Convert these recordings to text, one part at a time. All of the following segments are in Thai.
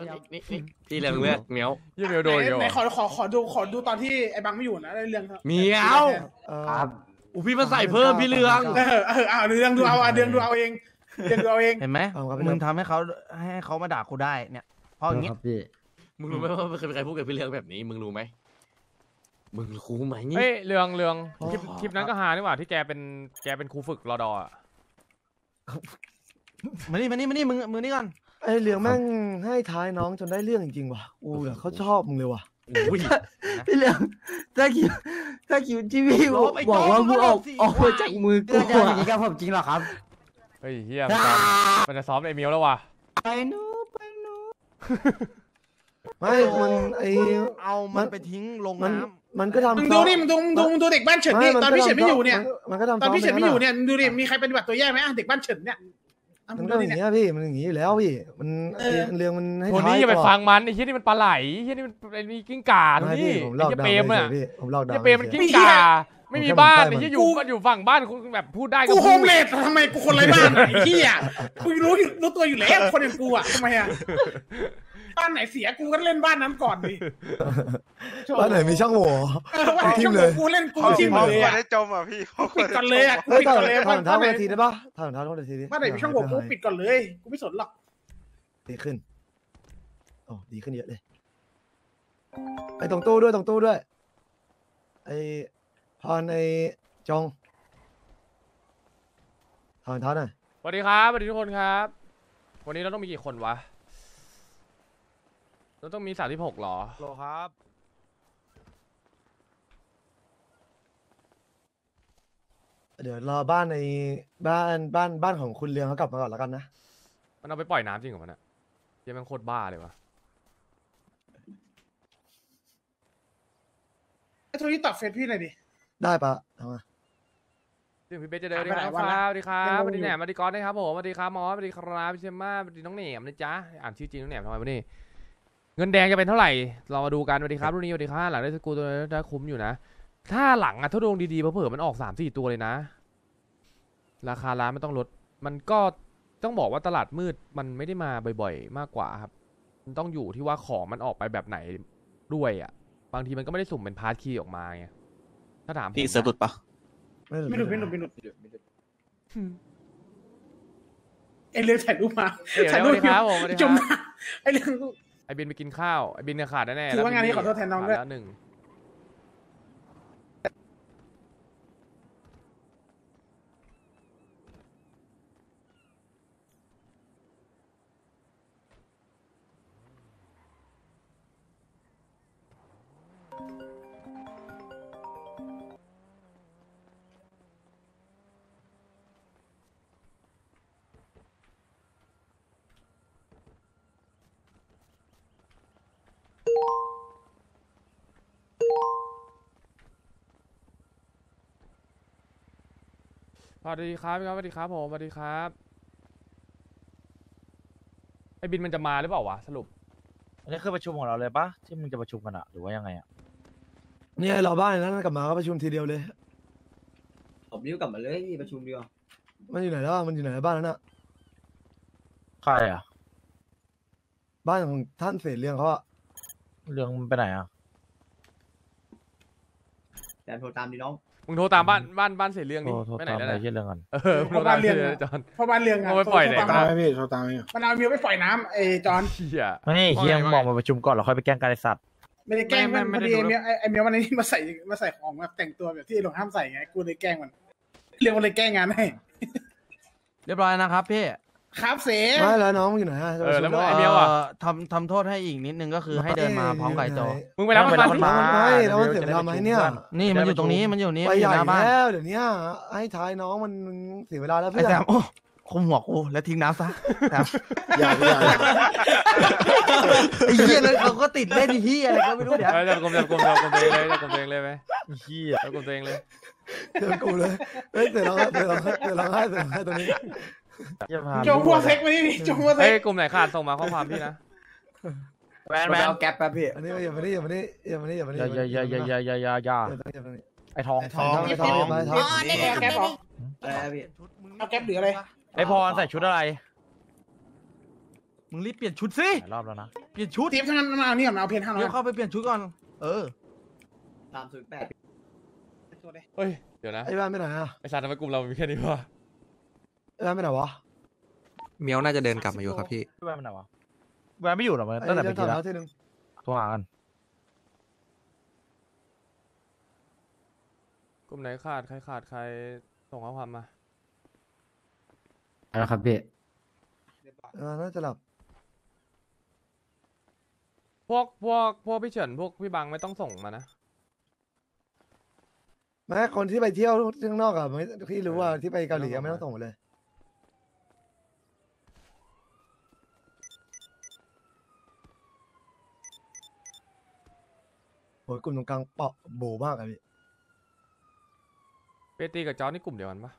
นี่นี่พี่เลืองเลือกเมียวยี่เมียวโดนอีกไหนแล้วขอขอขอดูขอดูตอนที่ไอ้บังไม่อยู่นะเรื่องเมียวเออครับอู้พี่มาใส่เพิ่มพี่เลืองเออเออเอาเรื่องดูเอาเรื่องดูเอาเองเรื่องดูเอาเองเห็นไหมเอาครับมึงทำให้เขาให้เขามาด่ากูได้เนี่ยเพราะอย่างเงี้ยครับพี่มึงรู้ไหมว่าเคยมีใครพูดกับพี่เลืองแบบนี้มึงรู้ไหมมึงรู้ไหมนี่เฮ้ยเรืองเรืองคลิปอ๋อคลิปนั้นก็หานี่หว่าที่แกเป็นแกเป็นครูฝึกรอดออะมานี่มานี่มานี่มึงมือนี่ก่อน ไอ้เหลืองแม่งให้ท้ายน้องจนได้เรื่องจริงๆว่ะกูเนี่ยเขาชอบมึงเลยว่ะอุ้ยพี่เหลืองถ้าคิวถ้าคิวที่พี่บอกว่ามึงออกออกมาจากมือกูอะอย่างนี้กับผมจริงเหรอครับเฮ้ยเฮียมันจะมันจะซ้อมไอเมียวแล้วว่ะไปนู้ไปนู้ไม่มันไอ้เอามันไปทิ้งลงมันน้ำมันก็ทำมึงดูนี่มึงดูมึงดูมึงดูเด็กบ้านเฉินนี่ตอนพี่เฉินไม่อยู่เนี่ยมันก็ทำตอนพี่เฉินไม่อยู่เนี่ยเนี่ยมึงดูดิมีใครปฏิบัติตัวแย่ไหมอะเด็กบ้านเฉินเนี่ยอ่ะมึมันงก็ดูอดิย่างเนี่ยเงี้ยพี่มันอย่างงี้อยู่แล้วพี่ มันเออไอ้เรื่องมันให้โทท้ายนี่อย่าไปตลอดฟังมันไอ้เฮียนี่มันปลาไหลไอ้เฮียนี่มันไอ้นี่กิ้งก่าโทไม่นี่พี่ผมหลไอ้อกเฮียดาวเปรมเฉอะยๆพี่ผมหลอกดาว เฮียเปรมมันฉยๆกิ้งก่าไม่มีบ้านไอ้เฮียอยู่อยู่ฝั่งบ้านคุณแบบพูดได้กูพูดโฮมเลสทำไมกูคนไร้บ้านไอ้เหี้ยกูรู้อยู่รู้ตัวอยู่แล้วคนอย่างกูอะทำไมอะ บ้านไหนเสียกูก็เล่นบ้านนั้นก่อนดิบ้านไหนมีช่างโหว่เออว่าทิช่มองเลยกูเล่นกูเขาทิมเขาเลยควรอะได้จมอะพี่เขาปิดก่อนเลยอะเฮ้ยปิดถอก่อนเลยดถอดรองเท้าบ้านไหนคนละทีได้ปะถอดรองเท้าคนละทีดิบ้านไหนมีช่องโหว่กูปิดก่อนเลยกูไม่สนหรอกดีขึ้นโอ้ดีขึ้นเยอะเลยไอ้ตรงตู้ด้วยตรงตู้ด้วยไอ้พรไอ้จงถอดรองเท้าหน่อยสวัสดีครับสวัสดีทุกคนครับ วันนี้เราต้องมีกี่คนวะ เราต้องมีสามสิบหกหรอโลครับ เดี๋ยวรอบ้านในบ้านบ้านบ้านของคุณเรืองเขากลับมาก่อนแล้วกันนะ มันเอาไปปล่อยน้ำจริงเหรอมันอะเฮียแมันโคตรบ้าเลยวะไอ้โทนี่ตอบเฟซพี่หน่อยดิ ได้ปะเอามาซึ่งพี่เบสจะเดินสวัสดีอ่านคไปรับหลายวันละสวัสดีครับยังสงงวัสดีอยู่แหนมสวัสดีกอนนะครับผมสวัสดีครับหมอสวัสดีครับพี่เชมมาสวัสดีน้องเหนมนะจ๊ะ อ่านชื่อจริงน้องเหนมทำไมวะนี่ เงินแดงจะเป็นเท่าไหร่เรามาดูกันสวัสดีครับรุ่นนี้สวัสดีครับหลังได้สกรูตัวนี้ได้คุ้มอยู่นะ ถ้าหลังอะถ้าดวงดีๆเผื่อๆมันออกสามสี่ตัวเลยนะ ราคาร้านไม่ต้องลด มันก็ต้องบอกว่าตลาดมืดมันไม่ได้มาบ่อย ๆ มากกว่าครับมันต้องอยู่ที่ว่าของมันออกไปแบบไหนด้วยอะบางทีมันก็ไม่ได้สุ่มเป็น part key ออกมาไงถ้าถามผมพี่นะเซิร์ฟหลุดปะไม่หนุกไม่หนุกไม่หนุกไอ้เรื่องถ่ายรูปมาเดี๋ยวถ่ายสรูวัปสดีครับผมสวัสดีจคมรับน้ำไอ้เรื่อง ไอบินไปกินข้าวไอบินเนี่ยขาดแน่ๆถือว่าแล้วงานนี้บิขอโทษแทนน้องด้วยขาแล้วหนึ่ง สวัสดีครับพี่ครับสวัสดีครับผมสวัสดีครับไอบินมันจะมาหรือเปล่าวะสรุปอันนี้คือประชุมของเราเลยปะที่มึงจะประชุมกันอะหรือว่ายังไงอะเนี่ยรอบ้านนั้นกลับมาก็ประชุมทีเดียวเลย ผมรีบกลับมาเลยพี่ประชุมดีกว่ามันอยู่ไหนแล้วอะมันอยู่ไหนแล้วบ้านนั้นอะใครอะบ้านของท่านเสรีเรื่องเขาอะเรื่องมันไปไหนอะแต่โทรตามดีน้อง มึงโทรตามบ้านบ้านบ้านเสียเรื่องโทนี่รโทรไปไหนตามแล้วอะไรนะที่เรื่องกันเออมึงโทรตามเสียเรื่องจอน เพราะบ้านเรืองอะเอาไปปล่อยไหน โทรบ้างตามพี่โทรตามอยู่มันเอาเมียไปปล่อยน้ำไอ้จอนเฮียไม่เฮียมึงบอกมาประชุมก่อนแล้วค่อยไปแกล้งกันไอสัตว์ไม่ได้แกล้งไม่มันไม่พอไม่ได้ดีดูไอ้เมียไอ้ไอ้เมียวันนี้มาใส่มาใส่ของแบบแต่งตัวแบบที่ไอ้หลงห้ามใส่ไงกูเลยแกล้งมันเรื่องมันเลยแกล้งงานให้เรียบร้อยนะครับพี่ ครับเสไม่แล้วน้องมันอยู่ไหนอะจะเอประอชุแล้วมมึงแล้วไอเมียวอะ ทำทำโทษให้อีกนิดนึงก็คือให้เดินมาพร้อมกับไอ้โจ มึงไปรับมันไม่มาไม่สิไม่แล้วมันเสียเวลาไหมเนี่ย นี่มันอยู่ตรงนี้มันอยู่นี่ไปมันอใหยู่ญ่หน้าบ้านแล้วเดี๋ยวเนี้ยให้ท้ายน้องมันเสียเวลาแล้วไอ้เพื่อนแซมโอ้คุมหัวกูแล้วทิ้งน้ำซะแซมอย่าอย่าไอ้เหี้ยเลยเขาก็ติดเล่นไอ้เหี้ยอะไรก็ไม่รู้เดี๋ยว เออจับกลุ่มจับกลุ่มจับกลุ่มตัวเองเลยจับกลุ่มตัวเองเลยไหมเฮียจับกลุ่มตัวเองเลยเจอกูเลยเฮ้ยเสียร้องเสียร้องเสียร้องไห้เสียร้องไห้ตรงนี้ อย่าพาโจมัวเซ็กมาดิโจมัวเซ็กเฮ้ยกลุ่มไหนขาดส่งมาข้อความพี่นะแมนแมนแกปแป๊บพี่อันนี้อย่ามาดิอย่ามาดิอย่ามาดิอย่ามาดิอย่าอย่าอย่าอย่าอย่าอย่าอย่าไอทองทองไอทองอ๋องทอแก๊ปเหองไรพี่เอาแก๊ปหรืออะไรไอพรใส่ชุดอะไรมึงรีบเปลี่ยนชุดสิรอบแล้วนะเปลี่ยนชุดเตรียมทั้งนั้นมาเอาเนี่ก่อนเอาเพนห้าร้อยเข้าไปเปลี่ยนชุดก่อน เออสามศูนย์แปดเฮ้ยเดี๋ยวนะไอบ้านไม่ไหนอะไอสารทำไมกลุ่มเรามีแค่นี้วะ ไอ้บ้านไปไหนวะเมียวน่าจะเดินกลับมาอยู่ครับพี่พี่แวนมันไหนวะแวนไม่อยู่หรอมันไอ้ตั้งแต่เรื่เมื่อองถอกี้ดแล้วเท้าทีนึงโทรหากันกลุ่มไหนขาดใครขาดใครส่งข้อความมาแล้วครับพี่เออน่าจะหลับพวกพวกพวกพี่เฉินพวกพี่บังไม่ต้องส่งมานะแม้คนที่ไปเที่ยวข้างนอกอะไม่พี่รู้ว่าที่ไปเกาหลีอะไม่ต้องส่งมาเลย อ้ยกลุ่มตรงกลางเปาะโบมากอะพี่เปตีกับจอร์จนี่กลุ่มเดียวกันปะ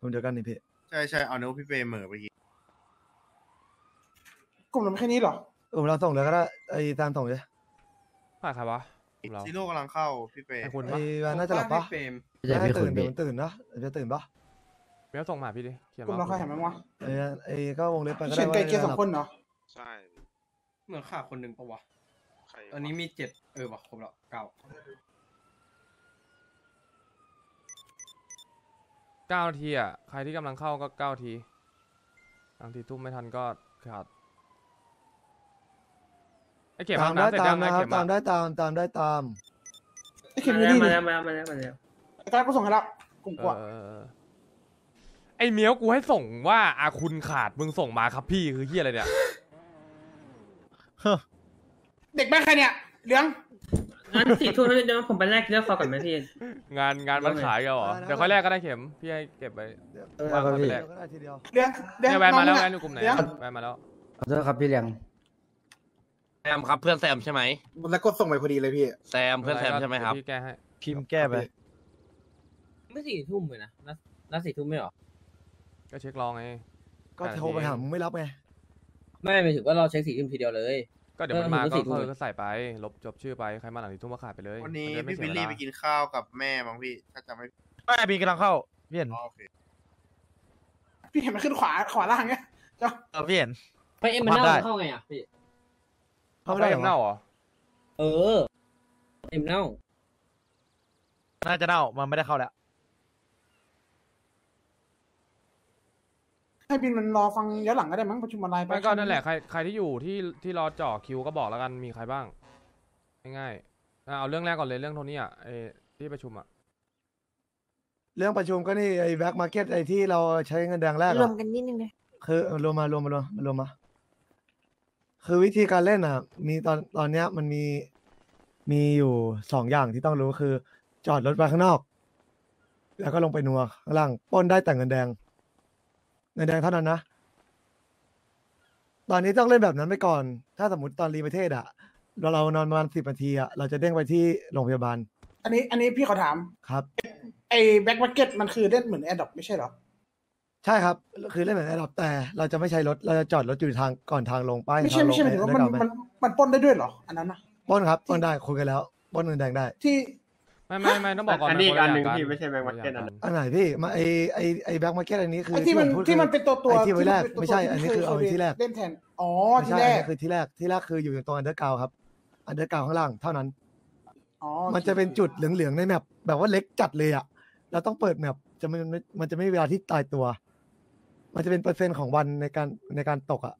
กลุ่มเดียวกันนี่พี่ใช่ใช่เอาเนื้อพี่เฟรมเหม่อไปกินกลุ่มเราไม่แค่นี้เหรอ กลุ่มเราส่งเลยก็ได้ไอ้ตามส่งเลยขาดใครวะกลุ่มเราซีโร่กำลังเข้าพี่เฟรมไอคุณไอ้ปะวานน่าจะหลับปะไม่ใช่ไม่พี่คุตื่ณนเดี๋พี่ยวมันตื่นนะเดี๋ยวจะตื่นปะเมียวส่งมาหาพี่ดิเขียนกลุ่มว่าเราใครเห็นไหมวะไอ้ไอ้ก็วงเล็บไปก็เฉิได้นว่าไกลเกียร์สองหลับคนเหรอใช่เหมือนขาดคนหนึ่งปะวะ ใครตอนนี้มีเจ็ดเออวะครบแล้วเก้าเก้านาทีอะ ใครที่กำลังเข้าก็เก้าทีบางทีทุ่มไม่ทันก็ขาดไอเข็มตาอามบได้น้ำเสร็จตายัมงไอนะครับเข็มตาอะมได้ตามตามได้ตาม ไอ้เข็มอยู่นี่มานี่แล้วมาแล้วมาแล้วมาแล้วไอ้การดก็ส่งให้แล้วกลุ่มเอกว่าอเออเออไอเมียวกูให้ส่งว่าอาคุณขาดมึงส่งมาครับพี่คือเฮียอะไรเนี่ย เด็กแม่ใครเนี่ยเหลืองงั้นสี่ทุ่มเดี๋ยวผมไปแลกเลือกคอก่อนไหมพี่ งานงานมันขายกันเหรอได้นะเดี๋ยวค่อยแลกก็ได้เข็ม พี่ให้เก็บไว้เออวางไว้เอาไปไปแลแลกกก็ได้ทีเดียวเหลืองเหลืองเนี่ยแวนมาแล้วองแวงนอยู่กลุ่มไหนเหลืองอะแวนมาแล้วขอโทษครับพี่เลี้ยงแซมครับเพื่อนแซมใช่ไหมแล้วก็ส่งไปพอดีเลยพี่ แซมเพื่อนแซมใช่ไหมครับเดี๋ยวพี่แก้ให้ พิมพ์แก้ไป ไม่สี่ทุ่มเลยนะนัดนัดสี่ทุ่มไม่หรอ ก็เช็คลองไง ก็โทรไปหามึงไม่รับไง ไม่หมายถึงว่าเราเช็คสี่ทุ่มทีเดียวเลย ก็เดี๋ยวมันมาเออผมก็ก็สี่ทุ่มก็ก็ใส่ไป ลบจบชื่อไป ใครมาหลังสี่ทุ่มก็ขาดไปเลยวันนี้มัจะไม่พี่เสีบิยลเวลี่ลาไปกินข้าวกับแม่มั้งพี่ ถ้าจำไม่ผิดไม่บีกำลังเข้าพี่เห็นอ๋อโอเคพี่เห็นมันขึ้นขวาขวาล่างเงี้ยเจ้าเออพี่เห็นไปเอ็มมันวัดได้เน่าเข้าไงอะพี่เข้าไม่ได้เอ็มเหรเน่าอเหรอเออเอ็มเน่าน่าจะเน่ามันไม่ได้เข้าแล้ว ให้บินมันรอฟังย้อนหลังก็ได้มั้งประชุมออนไลน์ปไม่ก็นั่นแหละใครใครที่อยู่ที่ที่รอจ่อคิวก็บอกแล้วกันมีใครบ้าง ง่ายๆอะเอาเรื่องแรกก่อนเลยเรื่องโทนี่อะไอ้ที่ประชุมอะเรื่องประชุมก็นี่ไอ้ Black Market ไอ้ที่เราใช้เงินแดงแรกรอะวมกันนิดนึงเลยคือเออรวมมารวมมารวมมารวมมา คือวิธีการเล่นอะ มีตอนตอนเนี้ยมันมีมีอยู่สองอย่างที่ต้องรู้คือ จอดรถไปข้างนอก แล้วก็ลงไปนัวข้างล่างปล้นได้แต่เงินแดง เงินแดงเท่านั้นนะ ตอนนี้ต้องเล่นแบบนั้นไปก่อน ถ้าสมมติตอนรีประเทศอะเราเรานอนประมาณสิบนาทีอะเราจะเด้งไปที่โรงพยาบาล อันนี้อันนี้พี่ขอถาม ครับ ไอ้แบ็คมาร์เก็ตมันคือเล่นเหมือนแอดดอปไม่ใช่เหรอ ใช่ครับ คือเล่นเหมือนแอร์ดรอปแต่เราจะไม่ใช้รถ เราจะจอดรถอยู่ทางก่อนทางลงป้ายไม่ใช่ทางลไม่งใช่หมายถึงว่าได้มันก่อนไหมมันมันปล้นได้ด้วยเหรอ อันนั้นนะปล้นครับปล้นได้คุยกันแล้วปล้นเงินแดงได้ ที่ ไม่ไม่ไม่ต้องบอกก่อนอันนี้คอีกละอันหนึ่งย่าพี่กัไม่ใช่ Black Market คละอันย่านั้นกัอันไหนพี่มาไอไอไอแบ็กมาร์เก็ตอันนี้คือไอ้ที่มันผพูดที่คือมันเป็นตัวตัวไอ้ที่ไว้แรกเป็นตัวไม่ใช่ตัวอันนี้คือเอาไว้ที่แรกเล่นแทนอ๋อไม่ที่ใช่แรอันกนี้คือที่แรกที่แรกคืออยู่ตรง underground ครับ underground ข้างล่างเท่านั้นอ๋อมันจะเป็นจุดเหลืองๆใน map แบบว่าเล็กจัดเลยอะเราต้องเปิด map จะมันมันมันจะไม่มีเวลาที่ตายตัว มันจะเป็นเปอร์เซ็นต์ของวันในการในการตกอะ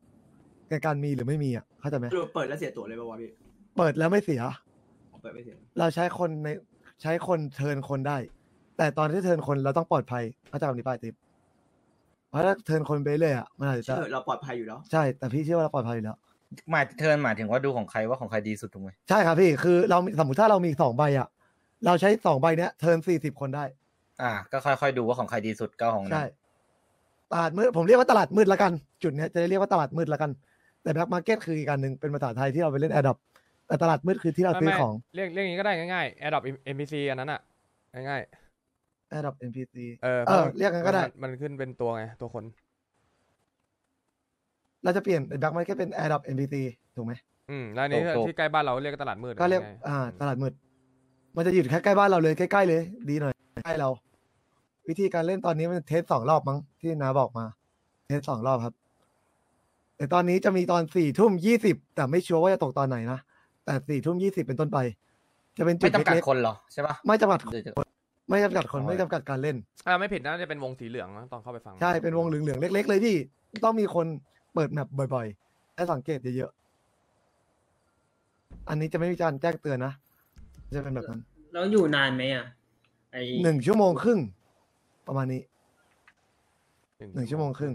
ในการมีหรือไม่มีอะเข้าใจไหมเปิดแล้วเสียตั๋วเลยป่าวะพี่เปิดแล้วไม่เสียเปิดไม่เสียเราใช้คนใน ใช้คน turn คนได้ แต่ตอนที่ turn คนเราต้องปลอดภัยเข้าใจคำนี้ป่ะไอ้ติ๊บเพราะถ้า turn คนไปเรื่อยอะมันอาจจะเราปลอดภัยอยู่แล้วใช่แต่พี่เชื่อว่าเราปลอดภัยอยู่แล้วหมาย turn หมายถึงว่าดูของใครว่าของใครดีสุดถูกไหมใช่ครับพี่คือเราสมมติถ้าเรามีสองใบอะ เราใช้สองใบเนี้ย turn สี่สิบคนได้ อ่า ก็ค่อยๆดูว่าของใครดีสุดก็ของนั้ใช่นตลาดมืดผมเรียกว่าตลาดมืดละกัน จุดเนี้ยจะได้เรียกว่าตลาดมืดละกัน แต่ Black Market คืออีกการหนึ่งเป็นภาษาไทยที่เราไปเล่น airdrop แต่ตลาดมืดคือที่เราไม่ซื้อไม่ของเรียกเรียกอย่างนี้ก็ได้ง่ายๆ AirDrop NPC อันนั้นอะ ง่าย airdrop NPC ๆเออเออเรียกกันก็ได้มันมันขึ้นเป็นตัวไง ตัวคน เราจะเปลี่ยนแบ็กมาร์เก็ตเป็นแอดดอป NPC ถูกไหมอืมแล้วอันนี้ถูกๆที่ใกล้บ้านเราเรียกตลาดมืดก็เรียกง่ายๆอ่า ตลาดมืด มันจะอยู่แค่ใกล้บ้านเราเลยใกล้ๆเลย ดีหน่อยใกล้เรา วิธีการเล่นตอนนี้มัน test สองรอบมั้งที่นาบอกมา test สองรอบครับแต่ตอนนี้จะมีตอนสี่ทุ่มยี่สิบแต่ไม่ชัวร์ว่าจะตกตอนไหนนะ แต่สี่ทุ่มยี่สิบเป็นต้นไป จะเป็นจุไม่ดจำกัดเล็กคนเหรอใช่ปะ ๆไม่จำกัดหรือจะไม่จำกัดคนอ๋อไม่จำกัดการเล่น อ่าไม่ผิดนะจะเป็นวงสีเหลืองนะตอนเข้าไปฟังใช่เป็นวงเหลืองๆเล็ก ๆ เลยพี่ต้องมีคนเปิดแมปบ่อยๆและสังเกตเยอะๆอันนี้จะไม่มีการแจ้งเตือนนะจะเป็นแบบนั้นแล้วอยู่นานไหมอะไอหนึ่งชั่วโมงครึ่งประมาณนี้หนึ่งชั่วโมงครึ่ง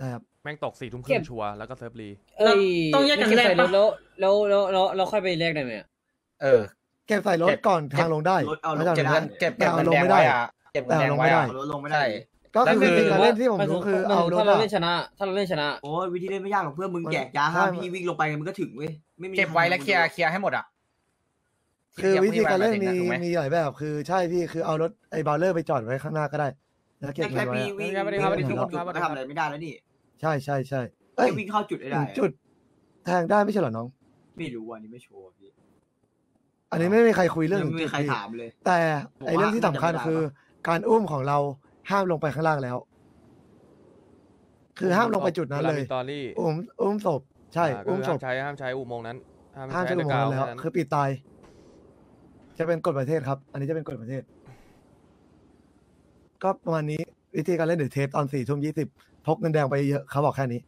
นะครับแม่งตกสี่ทุ่มคเก็รึ่บงชัวร์แล้วก็เซิร์ฟรีเอ้ยต้องแยกกันไม่แรใช่กใส่รปะถแล้วแล้วแล้วแล้วเราค่อยไปแลกได้ไหมอะเออ เก็บใส่รถเก็บก่อนทางลงได้รถเอาลงไม่ใช่เก็บหรเงิอนเก็บแต่เก็บเอาเงินลงแดงไม่ได้ไว้อะเก็บเงินแดงไว้แต่เอาลงไม่ได้อะรถลงไม่ใช่ได้ ก็คือแล้วคือวิธีการเล่นที่ผมรู้คือเอารถถ้าเราอะเล่นชนะ ถ้าเราเล่นชนะโอ้ยวิธีเล่นไม่ยากหรอกเพื่อนมึงมันแจกยาใช่ห้าพี่วิ่งลงไปมันก็ถึงเว้ยไม่มีเก็บไว้แล้วเคลียร์เคลียร์ให้หมดอะคือวิธีการเล่นมีถูกไหมมีหลายแบบ คือใช่พี่คือเอารถไอ้บาลเลอร์ไปจอดไว้ข้างหน้าก็ได้แล้วเก็บแค่เงินไว้พี่อะวิ่งสวัสดีครับสวัสดีวิ่งครับจุดสวัสก็ดีครับทำอะไรไม่ได้แล้วนี่ ใช่ใช่ใช่เอ้ยแค่วิ่งเข้าจุดได้ได้จุดแทงได้ไม่ใช่เหรอน้อง ไม่รู้อันนี้ไม่ชัวร์พี่อันนี้ไม่มีใครคุยเรื่องไม่มีจุดใครพี่ถามเลย แต่ผมไอ้เรื่องที่สำคัญว่าน่าจะไม่ได้คือ การอุ้มของเราห้ามลงไปข้างล่างแล้ว คือห้ามลงไปจุดนั้นเลยวามีตอรี่อุ้มอุ้มศพใช่าก็อุ้มคือศห้าพมใช้ห้ามใช้อุโมงค์นั้นห้ามห้ามใช้จะลเดงกาวแล้วนั้นคือปิดตาย จะเป็นกฎประเทศครับ อันนี้จะเป็นกฎประเทศ ก็ประมาณนี้วิธีการเล่นเดือเทปตอนสี่ทุ่มยี่สิบ พกเงินแดงไปเยอะเขาบอกแค่นี้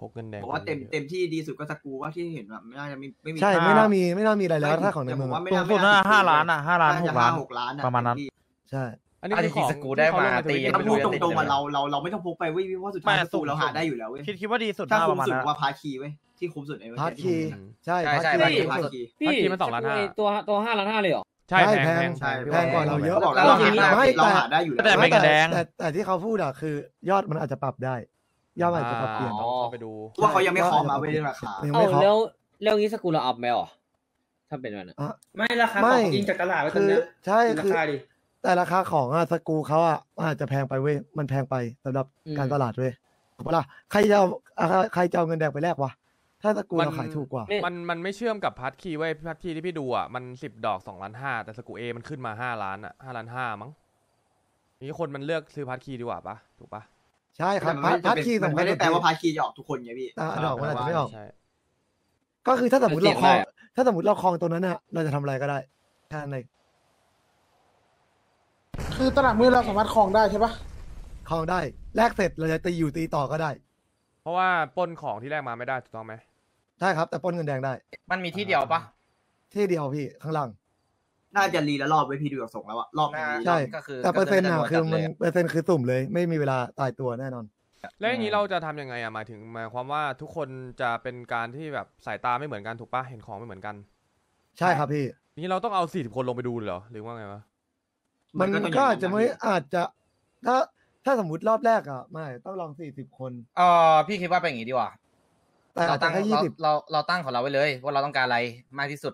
พกเงินแดงบอกว่าเต็มเต็มที่ดีสุดก็สกรูว่าที่เห็นแบบไม่น่าจะมีไม่มีใช่ค่าไม่น่ามีไม่น่ามีอะไรแล้วไม่ถ้าของในแต่เมืผองมว่าอะไม่สูน่างสุดไม่น่าน่าห้าล้านอะห้าล้านหจะกล้านหกล้านอะประมาณนั้นพี่ใช่ อันนี้เอาคือของจริงๆสกรูได้มาตีที่ถ้าเขาพูดเล่นในตรงๆว่า Twitter เราเราเราไม่ต้องพกไปเว้ยเพราะว่าสุดท้ายไม่สกรูสุ่มเราหาได้อยู่แล้วเว้ยคิดคิดว่าดีสุดถ้าน่าปคุ้มระมาณสุดนั้นว่าพาคีเว้ยที่คุ้มสุดไอ้เว้ยพาร์ทคีใช่ใช่พาร์ทใช่คีพาร์ทคีพาคีพี่เมื่อกี้มันสองล้านห้าไตัวตัวห้าล้านห้าเลยเหรอ ใช่ใช่แพงแพงแพงแพงกว่าเราเยอะเขาบอกแล้วเราหาได้ไม่เราแต่หาได้อยู่แล้วแต่ไม่กันแดงแต่แต่ที่เขาพูดอะคือยอดมันอาจจะปรับได้ ยอดมันอาจจะปรับเปลี่ยนต้องเข้าไปดูว่าเขายังไม่เคอมาเว้ยเรื่องราคายังเอ้าไม่เคาะแล้วแล้วงี้สกุลเราอัพไหมอ๋อถ้าเป็นแบบนั้นอะไม่ราคาไม่ของจริงจากตลาดไว้ตรคืงอเนี้ยใช่ราคือคาดิแต่ราคาของอะสกรูเขาอะมันอาจจะแพงไปเว้ยมันแพงไปสำหรับการตลาดเว้ยถูกปะล่ะใครจะเอาอะใครจะเอาเงินแดงไปแลกวะ ถ้าสกรูเราขายถูกกว่า มันมันไม่เชื่อมกับพาร์ทคีย์ไว้ยพาร์ทคีย์ที่พี่ดูอะมันสิบดอกสองล้านห้าแต่สกูเอมันขึ้นมาห้าล้านอะห้าล้านห้ามั้งนี่คนมันเลือกซื้อพาร์ทคีย์ดีกว่าปะถูกปะใช่ครับแต่พามันร์ทคีย์มัสำนคัญไม่ได้สุดแปลว่าพี่พาคีจะออกทุกคนไงพี่อะดอกมันอาจจะไม่ออก ใช่ก็คือถ้าสมมติเราคลองมันเสี่ยงได้อะถ้าสมมติเราคลองตัวนั้นอะเราจะทำอะไรก็ได้แค่นั้นเองคือตลาดมืดเราสามารถคลองได้ใช่ปะคลองได้แลกเสร็จเราจะตีอยู่ตีต่อก็ได้ เพราะว่าปล้นของที่แรกมาไม่ได้ถูกต้องไหม ใช่ครับ แต่ปล้นเงินแดงได้ มันมีที่เดียวปะที่เดียวพี่ข้างล่าง น่าจะรีละรอบไว้พี่ดูจากส่งแล้วอะรอบหนึงรีใช่ ก็คือแต่เปอร์เซ็นต์อะก็คือมันจะเปอร์เซ็นต์คือสุ่มเลย ไม่มีเวลาตายตัวแน่นอน แล้วอย่างนี้เราจะทำยังไงอะหมายถึงหมายความว่าทุกคนจะเป็นการที่แบบสายตาไม่เหมือนกันถูกปะเห็นของไม่เหมือนกันใช่ครับพี่นี่เราต้องเอาสี่สิบคนลงไปดูเลยเหรอหรือว่าไงวะมันต้องก็ย่งอาจจะไม่นั้นอาจจะถ้าถ้าสมมติรอบแรกอะไม่ต้องลองสี่สิบคน เออพี่คิดว่าเป็นอย่างนี้ดีกว่าแต่ เราอาจจะตั้งแค่ยี่เราสิบเราเราตั้งของเราไว้เลย ว่าเราต้องการอะไรมากที่สุด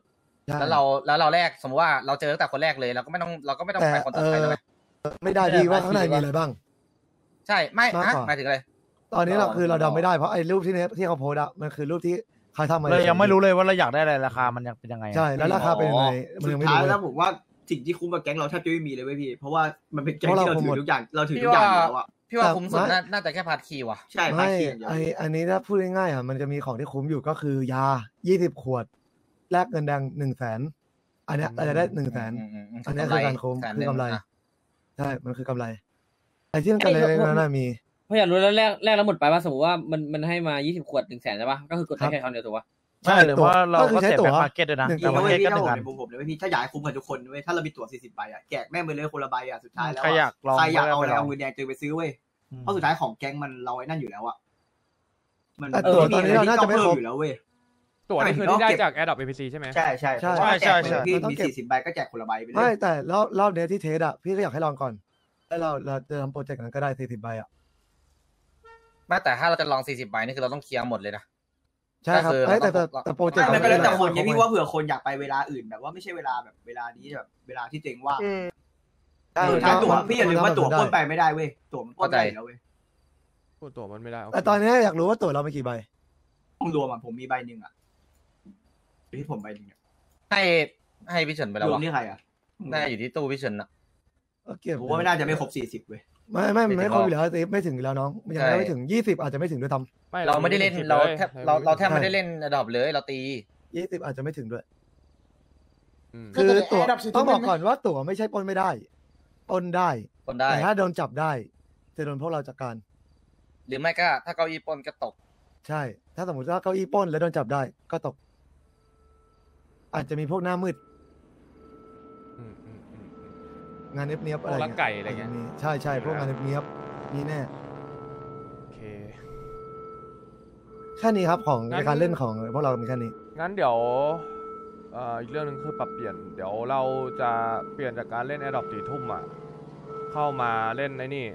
แล้วเราแล้วเราแรกสมมติว่าเราเจอตั้งแต่คนแรกเลยเราก็ไม่ต้องเราก็ไม่ต้องแต่ไปคนต่เออไปอเลยไหมไม่ได้พี่ว่าข้างในมีอะไรบ้าง ใช่ไม่มากฮะกว่าหมายถึงอะไรตอนนี้เรารอคือเรารอเดาไม่ได้เพราะไอ้รูปที่เนทที่เขาโพสต์อะมันคือรูปที่เขาทำมาเรายังไม่รู้เลยว่าเราอยากได้อะไรราคามันยังเป็นยังไงอะใช่แล้วราคาเป็นยังไงมันสุยังดไม่ท้ายรู้เลแล้วยผมว่าสิ่งที่คุ้มกับแก๊งเราแทบจะไม่มีเลยเว้ยพี่ เพราะว่ามันเป็นแก๊งเพราะที่เราเราถืหมอดทุกอย่างเราถือพี่ทุกอย่างว่าอยู่แล้วอะ พี่ว่าแต่คุ้มสุดไม่น่าน่าจะแค่ part key ว่ะ ใช่ไม่ part key อย่างเดียวไออันนี้ถ้าพูดง่ายๆอะมันจะมีของที่คุ้มอยู่ก็คือยายี่สิบขวด แลกเงินแดงหนึ่งแสนอันเนี้ยเราจะได้หนึ่งแสนอืมอืมอืมอันเนี้ยคือการคุ้มแสนหคืนึ่องกำไรอะใช่ มันคือกำไร ไอ้ที่มันกำไรในนั้นนะมี เพราะอยากรู้แล้วแรกแรกแล้วหมดไปว่าสมมติว่ามันมันให้มา20ขวดหนึ่งแสนใช่ปะก็คือกดได้แค่ครั้งเดียวถูกปะ ใช่หรือว่าเราก็คือก็ใช้เสียตั๋วเป็นมาร์เก็ตด้วยนะหนึ่งอีกแต่นะว่าเว้ยเก็ตพี่ก็ถ้าหนึ่งอันผมในมุมผมเลยเว้ยพี่ถ้าอยากให้คุ้มกับทุกคนเว้ยถ้าเรามีตั๋ว40ใบอะแจกแม่งไปเลยคนละใบอะสุดท้ายแล้วใครอยากลองใครอยากเอาอะไรก็ไปลองเอาเงินแดงตัวเองไปซื้อเว้ยเพราะสุดท้ายของแก๊งมันเราไอ้นั่นอยู่แล้วอะมันแต่ตั๋วตอนนี้เราน่าจะไม่ครบอยู่แล้วเว้ยตั๋วนี่คือที่ได้จาก Adopt APC ใช่ไหมใช่ใช่ใช่เพราะว่าแจกใช่ใช่พี่มันต้องมีเก็บสี่สิบใบก็แจกคนละใบไปเลยไม่แต่รอบรอบเนี้ยที่เทสอะพี่ก็อยากให้ลองก่อนแล้วเราเราจะทำโปรเจกต์นั้นก็ได้สี่สิบใบอะไม่แต่ถ้าเราจะลอง 40 ใบนี่คือเราต้องเคลียร์หมดเลยนะ ใช่ครับก็คือเอ้ยแต่แต่เราต้องแต่โปรเจกไม่ต์มันก็แล้วแต่ราคนไงราพี่ว่าเผื่อคนอยากไปเวลาอื่นแบบว่าไม่ใช่เวลาแบบเวลานี้แบบเวลาที่เจงว่างใช่สุดท้ายตั๋วมันพี่อย่าลืมว่าตั๋วมันปล้นได้ไปไม่ได้เว้ยตั๋วมันปล้นได้อยู่แล้วเว้ยพูดตั๋วมันไม่ได้โอเคแต่ตอนนี้อยากรู้ว่าตั๋วเรามีกี่ใบต้องรวมอะผมมีใบหนึ่งอะที่ผมใบหนึ่งอะให้ให้พี่เฉินไปแล้วรวมวะนี่ใครอะน่าอยู่ที่ตู้พี่เฉินอะก็เก็บผมว่าไม่น่าจะไม่ครบสี่สิบเว้ย ไม่ไม่ไม่ไม่ถึงครบหรอกอยู่แล้วตีไม่ถึงอยู่แล้วน้องยังใช่ไม่ถึงยี่สิบอาจจะไม่ถึงด้วยซ้เราไม่ได้เล่น10เราลยแทบเราเราแทบไม่ใช่ได้เล่นดอบเลยเราตีำยี่สิบอาจจะไม่ถึงด้วย อืม คือคือแต่ตั๋ว Air Drop สี่ทุ่มต้องบอกเล่นไหมก่อนว่าตั๋วไม่ใช่ปล้นไม่ได้ปล้นได้ คนได้ แต่ถ้าโดนจับได้จะโดนพวกเราจัดการ หรือไม่ก็ถ้าเก้าอี้ปล้นก็ตก ใช่ ถ้าสมมติว่าเก้าอี้ปล้นแล้วโดนจับได้ก็ตก อาจจะมีพวกหน้ามืด อืมอืมอืมอืม งานเนียบๆพวกอะไรลักไก่อะไรเงี้ยาจจมีใช่ใช่พวกงานเนียบๆมีแน่โอเคแค่นี้ครับของงั้นในการเล่นของพวกเรามีแค่นี้งั้นเดี๋ยวเอ่ออีกเรื่องหนึงคือปรับเปลี่ยน เดี๋ยวเราจะเปลี่ยนจากการเล่น a อ o p สี่ทุ่มอะเข้ามาเล่นไอ้นี่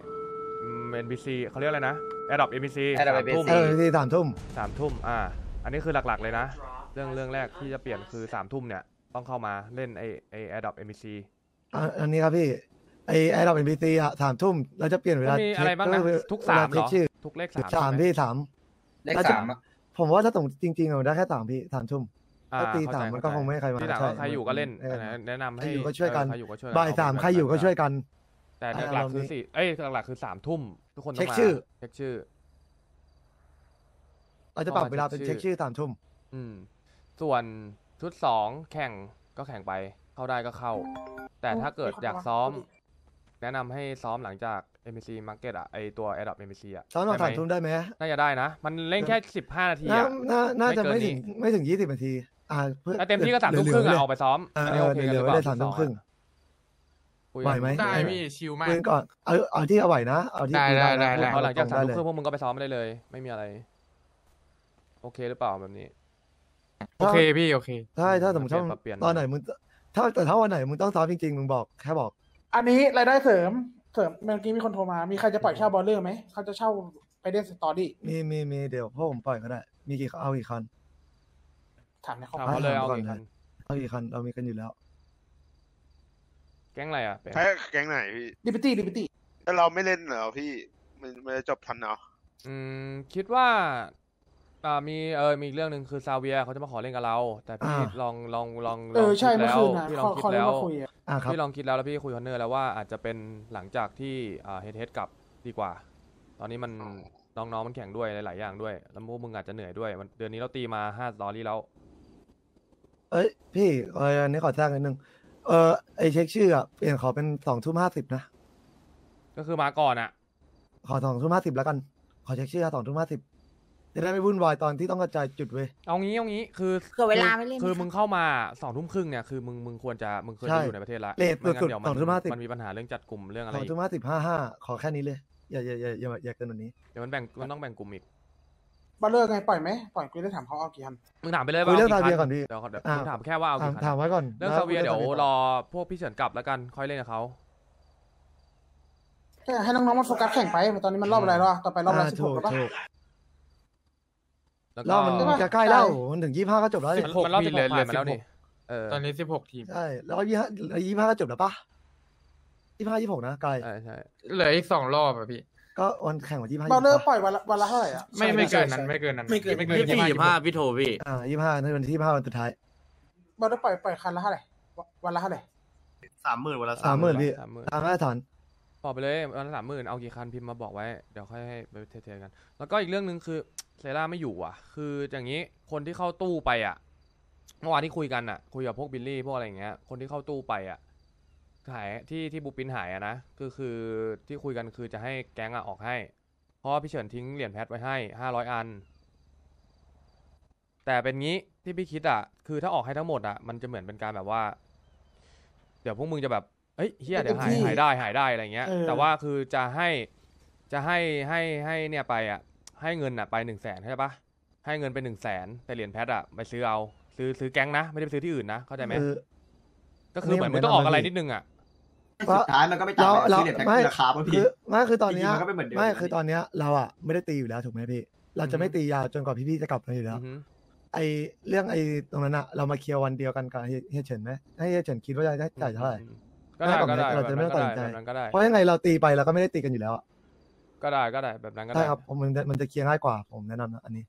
อืม NPC เขาเรียกอะไรนะ a อ o p NPC Adopt สามทุ่ม NPC เออที่สามทุ่มสามทุ่มอ่าอันนี้คือหลักๆเลยนะ เรื่องเรื่องแรกที่จะเปลี่ยนคือสามทุ่มเนี่ย ต้องเข้ามาเล่นไอไอ a อ o p NPC อ่ะอันนี้ครับพี่ไอไอเราเป็นพีซีอะสามทุ่มเราจะเปลี่ยนเวมัลานมีเช็อะไรคบ้างนะก็คือทุกเวสาลามเหรเช็คอชื่อทุกเลขสามสามใช่ไหพี่สาม เลขน่าจะ สามอะผมว่าถ้าตรงจริงๆอะได้แค่สามพี่สามทุ่ม อ่ถ้าตีเข้สามใจมันก็เข้าใจคงไม่ให้ใครมาที่หลังใช่ก็ใครอยู่ก็เล่นเออแนะนำใครให้อยู่ก็ช่วยกัน เออใครอยู่ก็ช่วยบ่ายสามใครอยู่ก็ช่วยกัน แต่อ่าหลักๆเราคือมีสี่เอ้ยหลักๆคือสามทุ่มทุกคนต้องเช็คมาชื่อ เช็คชื่อ เราจะปรับต้องมาเวลาเป็นเช็เช็คคชื่ชื่ออสามทุ่ม อืม ส่วนชุดสองแข่งก็แข่งไป เข้าได้ก็เข้า แต่ถ้าเกิดอยากซ้อม แนะนำให้ซ้อมหลังจาก MPC Market อะไอตัว a d o p MPC อะซ้อมตอนได้สามไหมทุ่มได้ไหมน่าจะได้นะ มันเล่นแค่สิบห้านาทีน่าอะน่าน่าจะไม่ไม่เกินถึงนี้ ไม่ถึงยี่สิบนาที อ่าเพื่อแต่เต็มที่ก็สามทุ่มครึ่งอะออกไปซ้อมเอออันเอนี้อโอเคเหกันลืหอรือไว้เปล่าได้สามทุ่มครึ่ง คุยไหวไหม ได้พี่ชิลมากคุยกันก่อนเอาเอาที่เอาไหวนะ เอาที่ได้คุยได้ได้นะเพราะหลังจากสามได้ทุ่มเลยครึ่งพวกมึงก็ไปซ้อมได้เลย ไม่มีอะไร โอเคหรือเปล่าแบบนี้ โอเคพี่โอเค ใช่ถ้าสมมติเปลี่ถ้ายนปรับเปลี่ยน ตอนไหนมึง ถ้าแต่ถ้าวันไหนมึงต้องซ้อมจริงๆมึงบอกแค่บอกอันนี้รายได้เสริมเสริมเมื่อกี้มีคนโทรมา มีใครจะปล่อยเช่า Baller ไหมเขาจะเช่าไปเล่น storyมีมีมีเดี๋ยวพวกผมปล่อยก็ได้ มีกี่เอากี่คันถามในครอบถามครัวเขาเลยถามเอาก่อนกี่คันเอากี่คันเรามีกันอยู่แล้ว แก๊งอะไรอะเป็นแพ้แก๊งไหนพี่ Liberty Liberty ถ้าเราไม่เล่นเหรอพี่มันมันจะจบทันเนาะอืม คิดว่า อ่ามีเออมีอีกเรื่องหนึ่งคือซาเวียเขาจะมาขอเล่นกับเรา แต่พี่อ่า ลองลองลองลเอองอใช่คิดเมื่อแล้วคืนนะพี่ลขอองคิขอดเล่นแล้วมาคุยอะอ่าครับ พี่ลองคิดแล้วแล้วพี่คุยคอนเนอร์แล้วว่าอาจจะเป็นหลังจากที่อ่า head head กลับดีกว่า ตอนนี้มันน้องๆมันแข่งด้วยหลายๆอย่างด้วย แล้วพวกมึงอาจจะเหนื่อยด้วยมันเดือนนี้เราตีมาห้า story แล้ว เอ้ยพี่เอออันนี้ขอแทรกนิดนึงเออไอเช็คชื่ออะเปลี่ยนขอเป็นสองทุ่มห้าสิบนะก็คือมาก่อนอะขอสองทุ่มห้าสิบแล้วกัน ขอเช็คชื่อสองทุ่มห้าสิบ จะได้ไม่วุ่นวายตอนที่ต้องกระจายจุดเว้ย เอางี้เอางี้คือเผื่อเวลาไม่เล่นคือไหมมึงเข้ามาสองทุ่มครึ่งเนี่ยคือมึงมึงควรจะมึงควรใช่จะอยู่ในประเทศละเลทไม่งั้นสุดๆเดี๋ยวสองทุ่มห้าสิบ มันมีปัญหาเรื่องจัดกลุ่มเรื่องอะไรสองอีกทุ่มห้าสิบห้าห้าขอแค่นี้เลย อย่าอย่าอย่าอย่าอย่าเกินกว่านี้ เดี๋ยวมันแบ่งมันต้องแบ่งกลุ่มอีกบอลเลอร์ไงปล่อยไหมปล่อยกูได้ถามเขาเอากี่คันมึงถามไปเลยคุยว่าเรื่องกี่ซาเวียคัก่อนพี่เดี๋ยวเดี๋ยวอ่า มึงถามแค่ว่าเอาถามกี่คันถามไว้ก่อนเรื่องแล้ซาเวียคุเดี๋ยวซารอพวกพี่เฉินกลับแล้วกันค่อยเล่นกับเขาแค่ให้น้องๆมันโฟกัสแข่งไปตอนนี้มันรอบอะไรแล้วอะต่อไปรอบอะไรอ่าสิบหถูกกแล้วปะถูก แล้วรก็อบมันใช่ปะจะใกล้แล้วมันถึงยี่ห้าก็จบแล้วสิดิบหกมันรอบสิบหกผ่านมาแล้วนี่เออตอนนี้สิบหกทีมใช่แล้วก็ยี่ห้ายี่ห้าก็จบแล้วปะยี่ห้ายี่หกนะไกลใช่ใช่เหลืออีกสองรอบอะพี่ ก็วันแข่งวันที่ห้า Ballerปล่อยวันละวันละเท่าไหร่อะไม่ไม่เกินนั้นใช่ไม่เกินนั้นไม่เกิน ไม่เกินยี่สิบสี่ห้าพี่โทพี่ อ่ายี่ห้าในวันที่ห้าวันสุดท้าย Baller ปล่อยปล่อยคันละเท่าไหร่วันละเท่าไหร่ สามหมื่นวันละสามหมื่นพี่สามหมื่น ตามมาตรฐาน บอกไปเลยวันละสามหมื่นเอากี่คันพิมพ์มาบอกไว้ เดี๋ยวค่อยให้ไปเทๆกัน แล้วก็อีกเรื่องหนึ่งคือเซราไม่อยู่อะ คืออย่างนี้คนที่เข้าตู้ไปอะเมื่อวานที่คุยกันอะ คุยกับพวกบิลลี่พวกอะไรอย่างเงี้ย คนที่เข้าตู้ไปอะหายที่ที่บูปินหายอะนะก็คือที่คุยกันคือจะให้แก๊งอะออกให้ เพราะว่าพี่เฉินทิ้งเหรียญแพทไว้ให้ห้าร้อยอัน แต่เป็นงี้ที่พี่คิดอะ คือถ้าออกให้ทั้งหมดอะมันจะเหมือนเป็นการแบบว่า เดี๋ยวพวกมึงจะแบบ เอ้ยเฮียเดี๋ยวหายหายได้หายได้อะไรเงี้ยแต่ว่าคือจะให้จะให้ให้ให้เนี่ยไปอะ ให้เงินอะไปหนึ่งแสนใช่ปะให้เงินไปหนึ่งแสนแต่เหรียญแพทอะไปซื้อเอา ซื้อซื้อแก๊งนะ ไม่ได้ไปซื้อที่อื่นนะเข้าใจไหมคือก็คือเหมือนมึงต้องออกอะไรนิดนึงอะ สุดท้ายมันก็ไม่จ่ายเราไม่ราคาคือไม่คือตอนเนี้ยไม่คือตอนเนี้ยเราอะไม่ได้ตีอยู่แล้วถูกไหมพี่ เราจะไม่ตียาวจนกว่าพี่ๆจะกลับมาอยู่แล้ว อือฮึไอเรื่องไอตรงนั้นอะเรามาเคลียร์วันเดียวกันกับเฮียเฮียเฉินไหมให้เฮียเฉินคิดว่าจะได้จ่ายเท่าไหร่ ก็ได้ให้ก็ได้เราแบบจะไม่นั้นต้ก็องตัดได้สินใจ แบบนั้นก็ได้ เพราะยังไงเราตีไปเราก็ไม่ได้ตีกันอยู่แล้วอะก็ได้ก็ได้แบบนั้นก็ได้ ใช่ครับผมมันจะมันจะเคลียร์ง่ายกว่าผมแนะนำนะอันนี้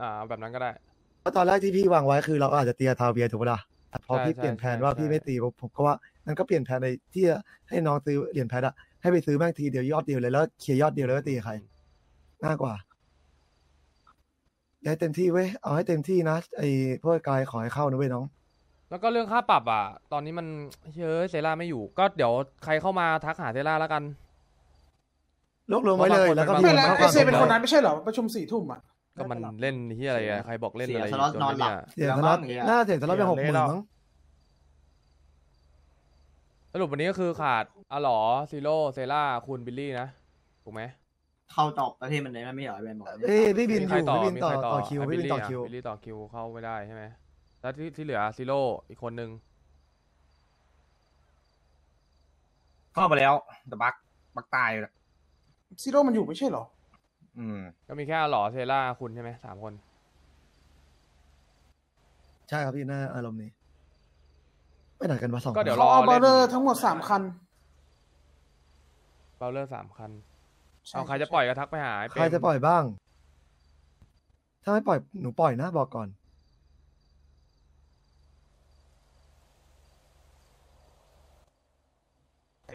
อ่าแบบนั้นก็ได้ เพราะตอนแรกที่พี่วางไว้คือเราก็อาจจะตีกับทาวเวียถูกปะล่ะแต่พอใช่พี่ใช่เปลี่ยนแผนใช่ว่าใช่ พี่ไม่ตีผมผมก็ว่านั้นก็เปลี่ยนแผนในที่จะให้น้องซื้อเหรียญแพทอะให้ไปซื้อแม่งทีเดียวยอดเดียวเลยแล้วเคลียร์ยอดเดียวเลยว่าตีกับใครง่ายกว่าอย่าให้เต็มที่เว้ยเอาให้เต็มที่นะไอ้พวกกายขอให้เข้านะเว้ยน้อง แล้วก็เรื่องค่าปรับอะ ตอนนี้มันเฮ้ยเซราไม่อยู่ ก็เดี๋ยวใครเข้ามาทักหาเซราแล้วกัน รวบรวมไว้เลยแล้วก็ไม่ไม่พิมพ์แล้วข้อคไอวามเซเป็นคนนั้นไม่ใช่เหรอประชุมสี่ทุ่มอะก็มันเล่นที่อะไรอะใครบอกเล่นอะไรเสียสล็อตนอนหลับเยเสียสล็อตน่าเสียสล็อตไปหกหมื่นมั้งสรุปวันนี้ก็คือขาดอะหลอซีโร่เซราคุณบิลลี่นะถูกไหมเข้าตอบประเทศมันเลยไม่เหรอไอ้แบนบอกเอ้ยพี่บินมีอใครยู่ต่อพี่บินมีต่อใครต่อคิวะพี่บินต่อคิว บิลลี่ต่อคิวเข้าไม่ได้ใช่ไหม แล้วที่ที่เหลือซีโร่อีกคนนึงเข้าไปแล้ว แต่บักบักตายเลยซีโร่มันอยู่ไม่ใช่เหรอ อืม ก็มีแค่อะหลอเซราคุณใช่ไหมสามคน ใช่ครับพี่น่าอารมณ์นี้ไม่ไหนกันวะสองก็เดี๋ยวคนรเขาเอาบอลเลอเล่ร์นทั้งหมดสามคันเบลเลอร์สามคันใช่เอาใครจะปล่อยก็ทักไปหาไอ้ใคเปรมจะปล่อยบ้าง ถ้าไม่ปล่อยหนูปล่อยนะบอกก่อน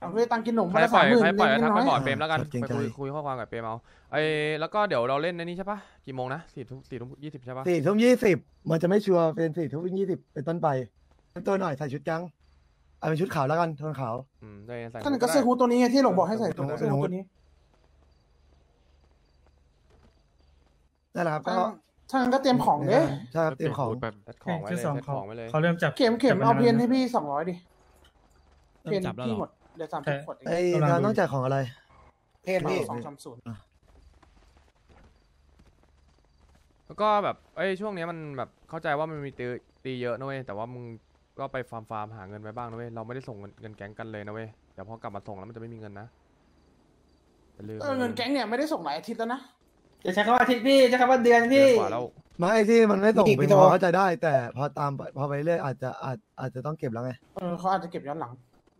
เอาด้วยตังค์กินหนมใคมารละปล่สาอยมหมื่นใครปล่อยเล็ก็กทักน้ไปอยก่อนเปมแล้วกันครับเกรงไปใจ คุยคุยข้อความกับเปมเอาไอ้แล้วก็เดี๋ยวเราเล่นในนี้ใช่ปะกี่โมงนะสี่ทุ่มสี่ทุ่มยี่สิบใช่ปะสี่ทุ่มยี่สิบมันจะไม่ชัวร์เป็นสี่ทุ่มยี่สิบเป็นต้นไปตัวหน่อยใส่ชุดจังเอาเป็นชุดขาวแล้วกันโทนขาว อืมได้ใส่ท่านก็เสื้อฮูดตัวนี้ไงที่หลงบอกให้ใส่ตัวเป็นเสื้อฮูดฮูดตัวนี้นั่นแหละครับก็ท่านก็เตรียมของเด้ใช่ครับเตรียมของเซตของไว้เลยเซตของไว้เลย เขาเริ่มจับเข็มเข็มเอาเพนให้พี่สองร้อยดิเริ่เพมนจับแล้วพี่เหรอหมด เดี๋ยวสามสิบขวดเองไอ้กำลังการดูต้องจ่ายของอะไร เพนพี่ สองสามศูนย์แล้วก็แบบเอ้ยช่วงเนี้ยมันแบบเข้าใจว่ามันมีตีตีเยอะนะเว้ยแต่ว่ามึงก็ไปฟาร์มฟาร์มหาเงินไว้บ้างนะเว้ยเราไม่ได้ส่งเงินเงินแก๊งกันเลยนะเว้ยเดี๋ยวพอกลับมาส่งแล้วมันจะไม่มีเงินนะอย่าลืมเออเงินแก๊งเนี่ยไม่ได้ส่งหลายอาทิตย์แล้วนะ จะใช้คำว่าอาทิตย์พี่ใช้คำว่าเดือนเดืพี่ อนกว่าแล้วไม่ไอ้ที่มันไม่ส่งพี่เป็นโทพอเข้าใจได้ แต่พอตามไปพอไปเรื่อยอาจจะอาจอาจจะต้องเก็บแล้วไง เออเขาอาจจะเก็บย้อนหลัง